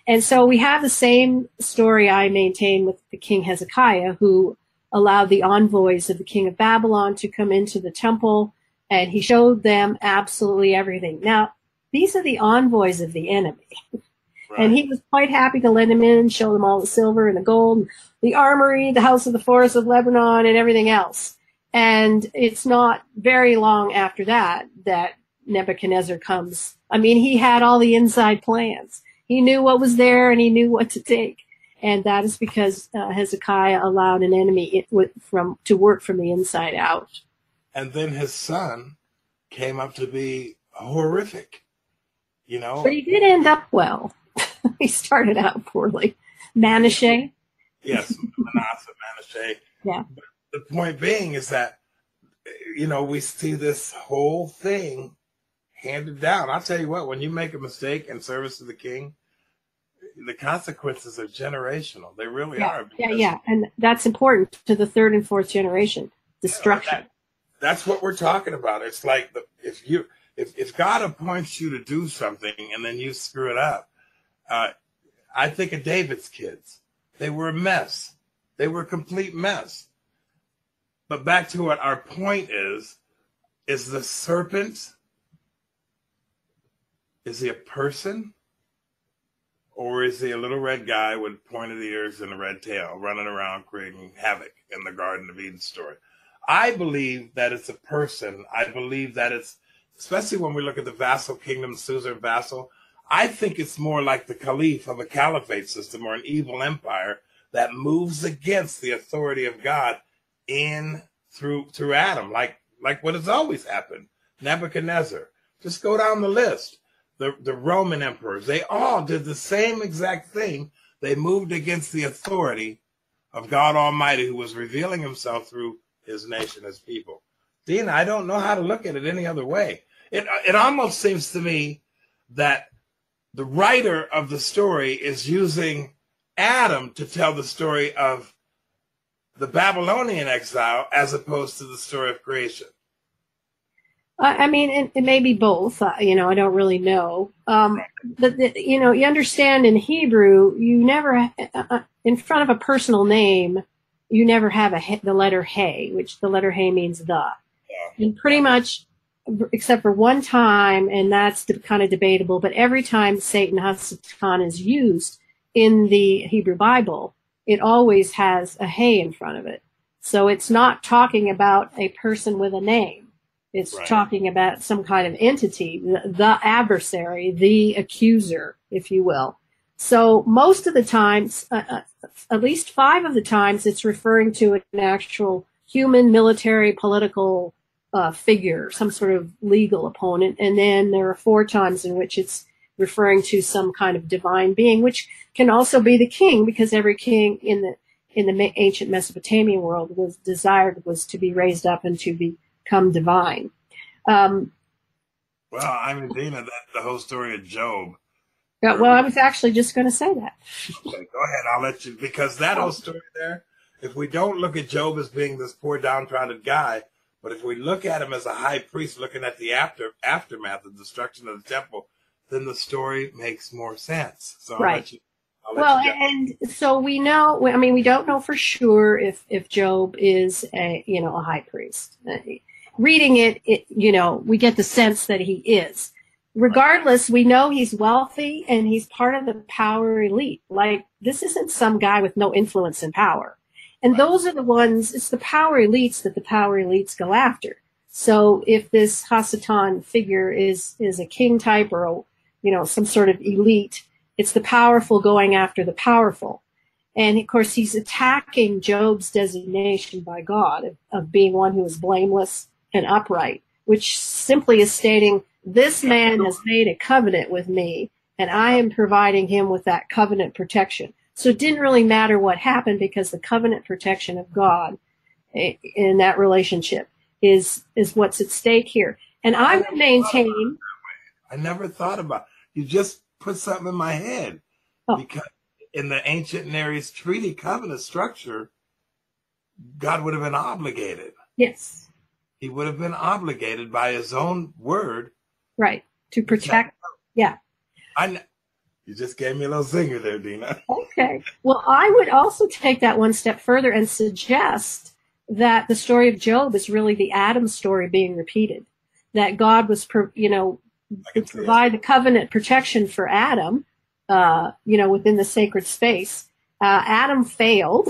And so we have the same story I maintain with the king Hezekiah, who allowed the envoys of the king of Babylon to come into the temple and he showed them absolutely everything. Now, these are the envoys of the enemy. Right. And he was quite happy to let them in and show them all the silver and the gold, the armory, the house of the forest of Lebanon, and everything else. And it's not very long after that that Nebuchadnezzar comes. I mean, he had all the inside plans. He knew what was there and he knew what to take. And that is because uh, Hezekiah allowed an enemy it, from to work from the inside out. And then his son came up to be horrific, you know. But he did end up well. he started out poorly. Manasseh. Yes, Manasseh, Manasseh. Yeah. But the point being is that, you know, we see this whole thing handed down. I'll tell you what, when you make a mistake in service to the king, the consequences are generational. They really yeah, are. Yeah, yeah. And that's important to the third and fourth generation. Destruction. You know, that, that's what we're talking about. It's like the, if you if if God appoints you to do something and then you screw it up, uh, I think of David's kids. They were a mess. They were a complete mess. But back to what our point is: is the serpent is he a person? Or is he a little red guy with pointed ears and a red tail running around creating havoc in the Garden of Eden story? I believe that it's a person. I believe that it's, especially when we look at the vassal kingdom, Caesar vassal, I think it's more like the caliph of a caliphate system or an evil empire that moves against the authority of God in through through Adam, like like what has always happened. Nebuchadnezzar. Just go down the list the, the Roman emperors, they all did the same exact thing. They moved against the authority of God Almighty, who was revealing himself through his nation, his people. Dinah, I don't know how to look at it any other way. It, it almost seems to me that the writer of the story is using Adam to tell the story of the Babylonian exile as opposed to the story of creation. I mean, it, it, may be both. Uh, you know, I don't really know. Um, but the, you know, you understand in Hebrew, you never uh, uh, in front of a personal name, you never have a he, the letter "hey," which the letter "hey" means the. Yeah. And pretty much, except for one time, and that's kind of debatable. But every time Satan Hasatan is used in the Hebrew Bible, it always has a "hey" in front of it. So it's not talking about a person with a name it's right. talking about some kind of entity, the, the, adversary, the accuser, if you will. So most of the times, uh, uh, at least five of the times, it's referring to an actual human, military, political uh, figure, some sort of legal opponent. And then there are four times in which it's referring to some kind of divine being, which can also be the king, because every king in the in the ancient Mesopotamian world was desired was to be raised up and to become divine. Um, well, I mean, Dinah, that's the whole story of Job. Yeah, well, I was actually just going to say that. Okay, go ahead. I'll let you because that whole story there. If we don't look at Job as being this poor, downtrodden guy, but if we look at him as a high priest, looking at the after aftermath of the destruction of the temple, then the story makes more sense. So right. You, well, and so we know. I mean, we don't know for sure if if Job is a you know a high priest. Reading it, it you know, we get the sense that he is regardless, we know he's wealthy and he's part of the power elite. Like, this isn't some guy with no influence and power. And those are the ones, it's the power elites that the power elites go after. So if this Hasatan figure is, is a king type or a, you know, some sort of elite, it's the powerful going after the powerful. And of course, he's attacking Job's designation by God of, of being one who is blameless and upright, which simply is stating this man has made a covenant with me, and I am providing him with that covenant protection. So it didn't really matter what happened because the covenant protection of God eh, in that relationship is is what's at stake here. And I would maintain. I never thought about. You just put something in my head oh. because in the ancient Near East treaty covenant structure, God would have been obligated. Yes. He would have been obligated by his own word Right. To protect. Yeah. I you just gave me a little zinger there, Dinah. Okay. Well, I would also take that one step further and suggest that the story of Job is really the Adam story being repeated. That God was, you know, provide the covenant protection for Adam, uh, you know, within the sacred space. Uh, Adam failed,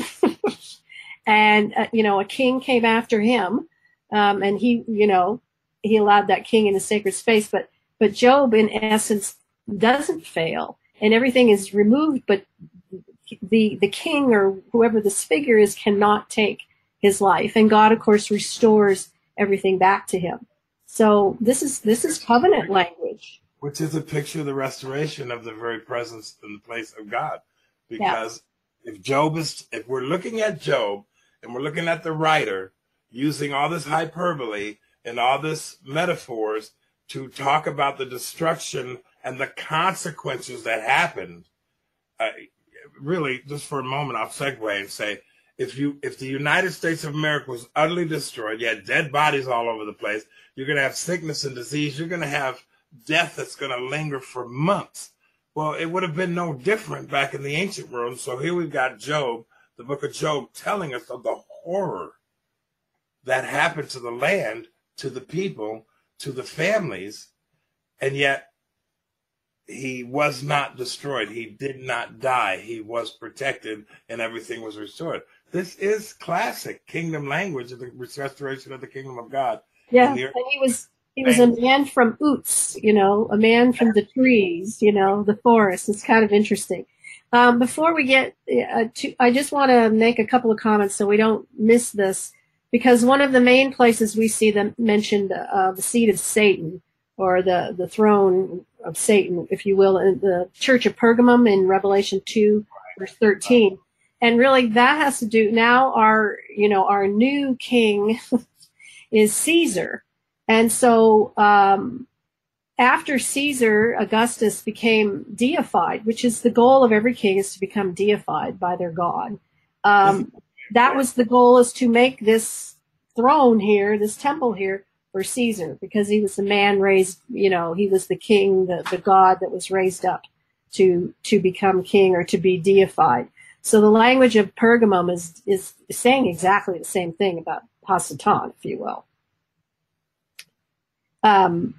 and uh, you know, a king came after him, um, and he, you know, he allowed that king in the sacred space. But but Job, in essence, doesn't fail, and everything is removed. But the the king or whoever this figure is cannot take his life, and God, of course, restores everything back to him. So this is this is covenant language, which is a picture of the restoration of the very presence and the place of God. Because yeah. if Job is, if we're looking at Job and we're looking at the writer using all this hyperbole and all this metaphors to talk about the destruction and the consequences that happened. Uh, really, just for a moment, I'll segue and say, if you if the United States of America was utterly destroyed, you had dead bodies all over the place. You're going to have sickness and disease. You're going to have death that's going to linger for months. Well, it would have been no different back in the ancient world. So here we've got Job, the book of Job, telling us of the horror that happened to the land to the people, to the families, and yet he was not destroyed. He did not die. He was protected and everything was restored. This is classic kingdom language of the restoration of the kingdom of God. Yeah, and he was he was a man from Uz, you know, a man from the trees, you know, the forest. It's kind of interesting. Um, before we get uh, to, I just want to make a couple of comments so we don't miss this because one of the main places we see them mentioned uh, the seat of Satan or the, the throne of Satan, if you will, in the church of Pergamum in Revelation 2, verse 13. And really that has to do now our, you know, our new king is Caesar. And so, um, after Caesar, Augustus became deified, which is the goal of every king is to become deified by their God. Um, that was the goal is to make this throne here, this temple here for Caesar, because he was the man raised, you know, he was the king, the, the god that was raised up to, to become king or to be deified. So the language of Pergamum is, is saying exactly the same thing about Hasatan, if you will. Um,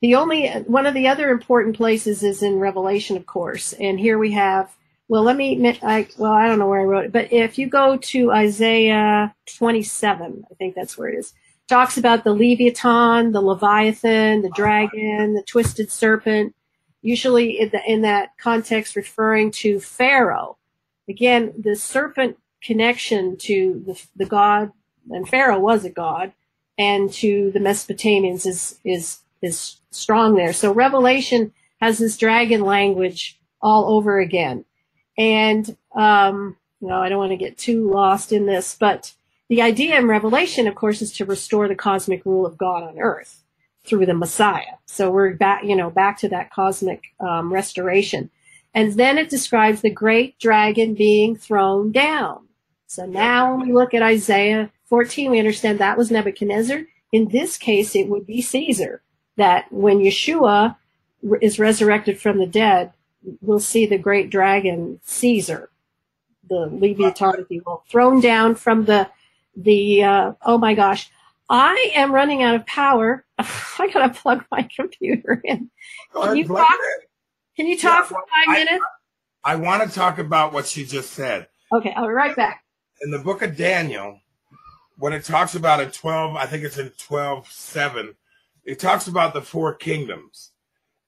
the only, one of the other important places is in Revelation, of course. And here we have well, let me, I, well, I don't know where I wrote it, but if you go to Isaiah 27, I think that's where it is, talks about the Leviathan, the Leviathan, the dragon, the twisted serpent, usually in, the, in that context referring to Pharaoh. Again, the serpent connection to the, the god, and Pharaoh was a god, and to the Mesopotamians is, is, is strong there. So Revelation has this dragon language all over again. And um, you know, I don't want to get too lost in this, but the idea in Revelation, of course, is to restore the cosmic rule of God on earth through the Messiah. So we're back, you know, back to that cosmic um, restoration. And then it describes the great dragon being thrown down. So now when we look at Isaiah 14, we understand that was Nebuchadnezzar. In this case, it would be Caesar. That when Yeshua is resurrected from the dead, we'll see the great dragon Caesar, the you will, thrown down from the the. Uh, oh my gosh, I am running out of power. I gotta plug my computer in. Can you talk? Can you talk yeah, for five I, minutes? I, I want to talk about what she just said. Okay, I'll be right back. In the book of Daniel, when it talks about in 12, I think it's in 12 7, it talks about the four kingdoms.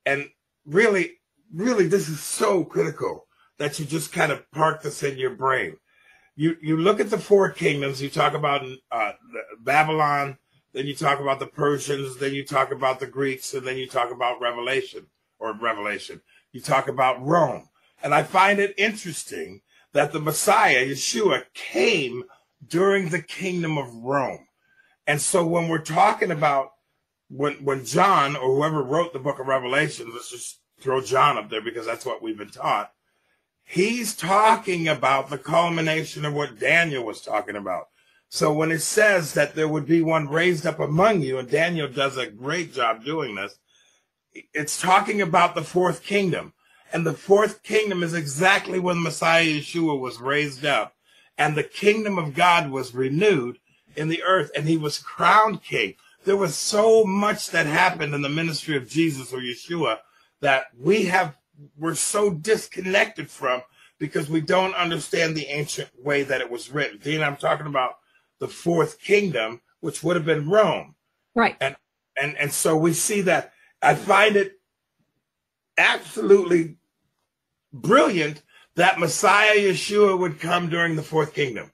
And really, really, this is so critical that you just kind of park this in your brain. You, you look at the four kingdoms, you talk about uh, Babylon, then you talk about the Persians, then you talk about the Greeks, and then you talk about Revelation or Revelation. You talk about Rome. And I find it interesting that the Messiah, Yeshua, came during the kingdom of Rome. And so when we're talking about when when John or whoever wrote the book of Revelation, let's just throw John up there because that's what we've been taught. He's talking about the culmination of what Daniel was talking about. So when it says that there would be one raised up among you, and Daniel does a great job doing this, it's talking about the fourth kingdom. And the fourth kingdom is exactly when Messiah Yeshua was raised up and the kingdom of God was renewed in the earth and he was crowned king. There was so much that happened in the ministry of Jesus or Yeshua that we have, we're so disconnected from because we don't understand the ancient way that it was written. Dean, I'm talking about the fourth kingdom, which would have been Rome. Right. And, and, and so we see that I find it absolutely brilliant that Messiah Yeshua would come during the fourth kingdom.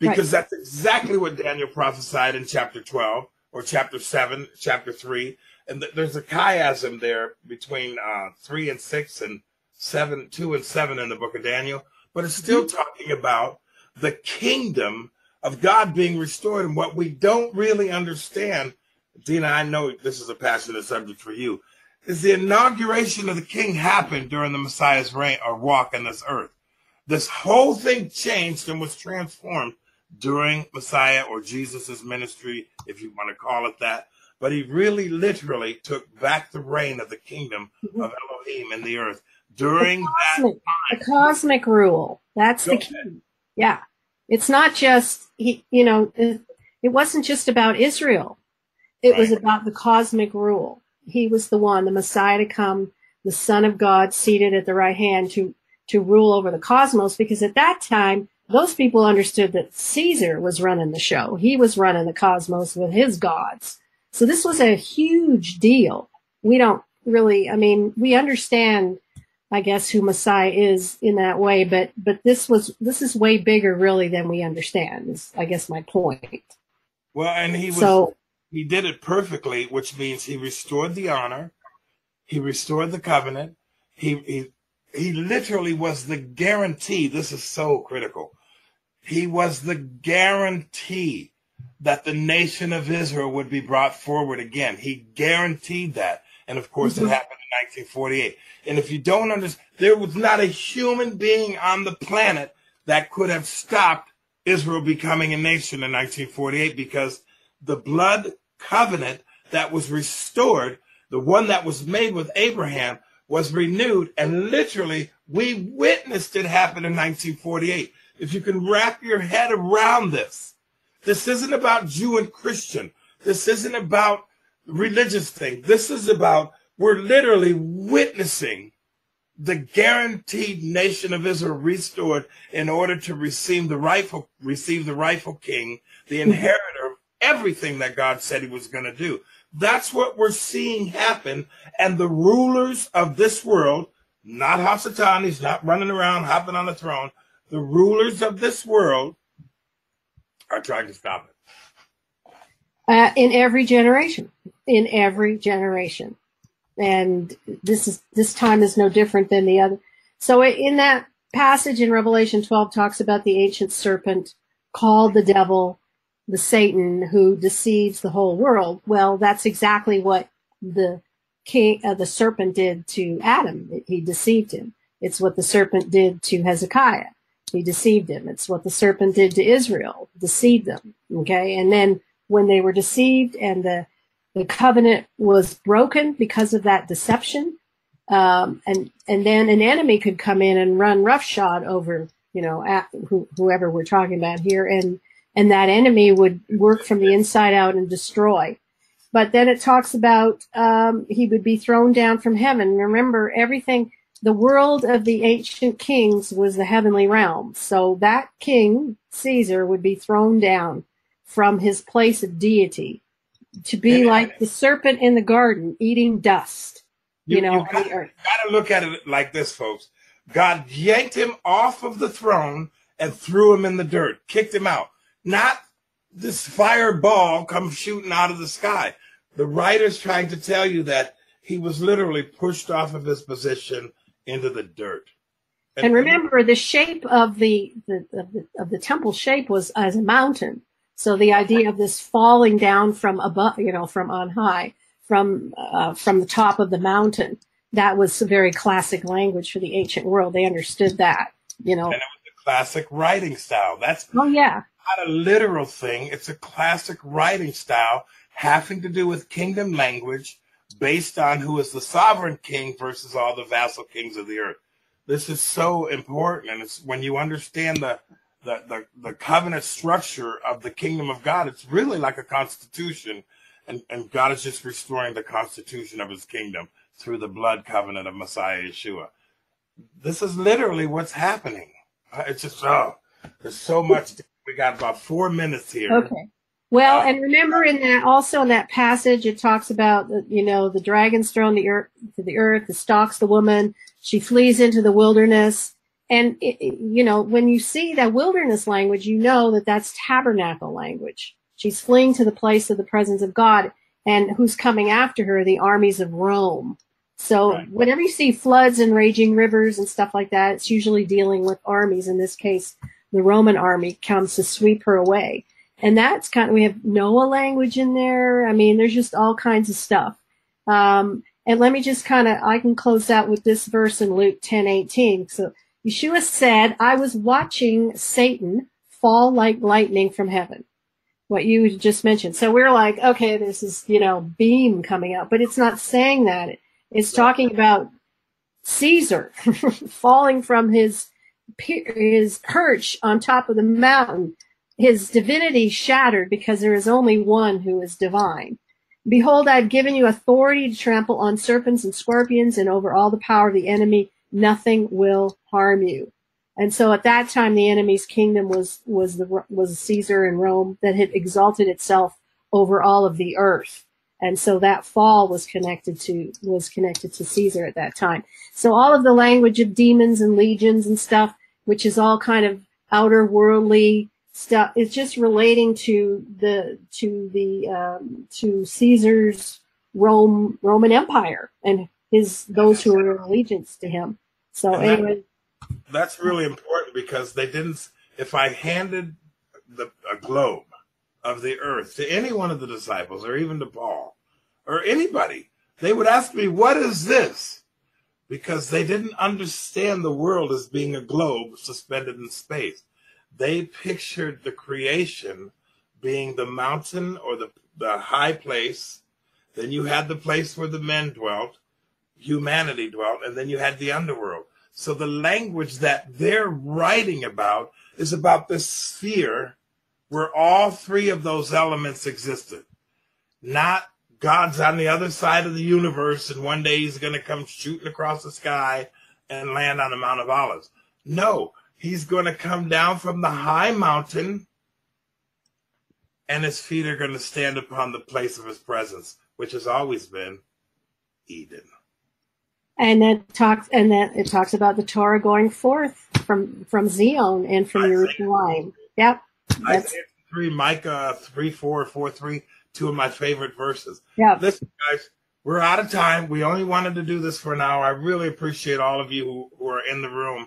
Because right. that's exactly what Daniel prophesied in chapter 12 or chapter 7, chapter 3. And th- there's a chiasm there between uh, 3 and 6 and 7, 2 and 7 in the book of Daniel. But it's still mm-hmm. talking about the kingdom of God being restored. And what we don't really understand, Dinah, I know this is a passionate subject for you, is the inauguration of the king happened during the Messiah's reign or walk on this earth. This whole thing changed and was transformed during Messiah or Jesus's ministry, if you want to call it that. But he really literally took back the reign of the kingdom mm-hmm. of Elohim in the earth during the cosmic, that the cosmic rule. That's Go the key. Ahead. Yeah. It's not just he, you know, it, it wasn't just about Israel. It right. was about the cosmic rule he was the one, the Messiah to come, the Son of God seated at the right hand to, to rule over the cosmos, because at that time, those people understood that Caesar was running the show. He was running the cosmos with his gods. So this was a huge deal. We don't really, I mean, we understand, I guess, who Messiah is in that way, but, but this was, this is way bigger really than we understand is, I guess, my point. Well, and he was, so, he did it perfectly, which means he restored the honor, he restored the covenant. He he he literally was the guarantee. This is so critical. He was the guarantee that the nation of Israel would be brought forward again. He guaranteed that. And of course, mm-hmm. it happened in 1948. And if you don't understand, there was not a human being on the planet that could have stopped Israel becoming a nation in 1948 because the blood covenant that was restored, the one that was made with Abraham, was renewed. And literally, we witnessed it happen in 1948. If you can wrap your head around this, this isn't about Jew and Christian. This isn't about religious thing. This is about, we're literally witnessing the guaranteed nation of Israel restored in order to receive the rightful, receive the rightful king, the mm-hmm. inheritor of everything that God said he was going to do. That's what we're seeing happen. And the rulers of this world, not Hasatan, he's not running around hopping on the throne. The rulers of this world are trying to stop it. Uh, in every generation, in every generation. And this is, this time is no different than the other. So in that, passage in Revelation 12 talks about the ancient serpent called the devil, the Satan who deceives the whole world. Well, that's exactly what the king, uh, the serpent did to Adam. He deceived him. It's what the serpent did to Hezekiah. He deceived him. It's what the serpent did to Israel, deceived them. Okay. And then when they were deceived and the, the covenant was broken because of that deception, um, and, and then an enemy could come in and run roughshod over, you know, at, who, whoever we're talking about here. And, and that enemy would work from the inside out and destroy. But then it talks about um, he would be thrown down from heaven. Remember, everything, the world of the ancient kings was the heavenly realm. So that king, Caesar, would be thrown down from his place of deity to be like the serpent in the garden eating dust. You, you know, you gotta, gotta look at it like this, folks. God yanked him off of the throne and threw him in the dirt, kicked him out. Not this fireball comes shooting out of the sky. The writer's trying to tell you that he was literally pushed off of his position into the dirt. And, and remember, the shape of the, the, of the of the temple shape was as a mountain. So the idea of this falling down from above, you know, from on high, from uh, from the top of the mountain, that was a very classic language for the ancient world. They understood that, you know. And it was a classic writing style. That's oh yeah, not a literal thing. It's a classic writing style having to do with kingdom language based on who is the sovereign king versus all the vassal kings of the earth. This is so important. And it's when you understand the, the, the, the covenant structure of the kingdom of God, it's really like a constitution. And, and God is just restoring the constitution of his kingdom through the blood covenant of Messiah Yeshua. This is literally what's happening. Uh, it's just, oh, there's so much. We got about four minutes here. Okay. Well, and remember in that also in that passage, it talks about you know the dragon's thrown the earth to the earth, the stalks the woman, she flees into the wilderness, and it, you know when you see that wilderness language, you know that that's tabernacle language. She's fleeing to the place of the presence of God, and who's coming after her? The armies of Rome. So right. whenever you see floods and raging rivers and stuff like that, it's usually dealing with armies. In this case, the Roman army comes to sweep her away. And that's kind of, we have Noah language in there. I mean, there's just all kinds of stuff. Um, and let me just kind of, I can close out with this verse in Luke 10, 18. So Yeshua said, I was watching Satan fall like lightning from heaven. What you just mentioned. So we're like, okay, this is, you know, beam coming out, but it's not saying that. It's talking about Caesar falling from his, his perch on top of the mountain his divinity shattered because there is only one who is divine. Behold, I have given you authority to trample on serpents and scorpions and over all the power of the enemy. Nothing will harm you. And so at that time, the enemy's kingdom was, was the, was Caesar in Rome that had exalted itself over all of the earth. And so that fall was connected to, was connected to Caesar at that time. So all of the language of demons and legions and stuff, which is all kind of outer worldly, stuff. It's just relating to the to the um, to Caesar's Rome Roman Empire and his those who are in allegiance to him. So and anyway, that, that's really important because they didn't. If I handed the a globe of the earth to any one of the disciples, or even to Paul, or anybody, they would ask me, "What is this?" Because they didn't understand the world as being a globe suspended in space they pictured the creation being the mountain or the, the high place. Then you had the place where the men dwelt, humanity dwelt, and then you had the underworld. So the language that they're writing about is about this sphere where all three of those elements existed. Not God's on the other side of the universe and one day he's going to come shooting across the sky and land on the Mount of Olives. No, He's going to come down from the high mountain and his feet are going to stand upon the place of his presence, which has always been Eden. And that talks, and that it talks about the Torah going forth from from Zion and from Jerusalem. Yep. Isaiah three, Micah three, four, four, three, two of my favorite verses. Yeah. Listen, guys, we're out of time. We only wanted to do this for an hour. I really appreciate all of you who, who are in the room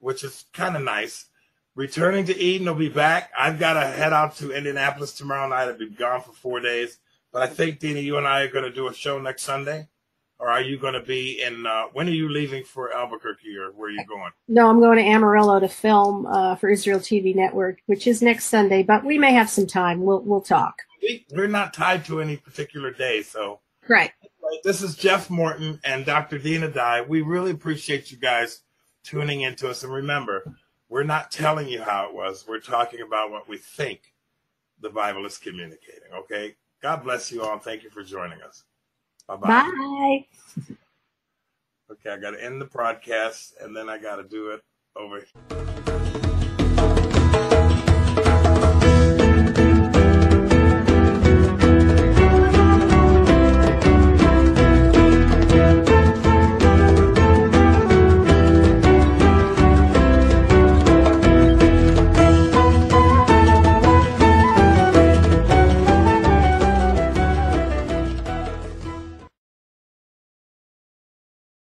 which is kind of nice. Returning to Eden will be back. I've got to head out to Indianapolis tomorrow night. I'll be gone for four days. But I think, Dinah, you and I are going to do a show next Sunday. Or are you going to be in, uh, when are you leaving for Albuquerque or where are you going? No, I'm going to Amarillo to film uh, for Israel TV Network, which is next Sunday, but we may have some time. We'll, we'll talk. We, we're not tied to any particular day, so. Right. This is Jeff Morton and Dr. Dinah Dye. We really appreciate you guys tuning into us. And remember, we're not telling you how it was. We're talking about what we think the Bible is communicating. Okay. God bless you all. Thank you for joining us. Bye-bye. Bye. Okay, I got to end the broadcast and then I got to do it over.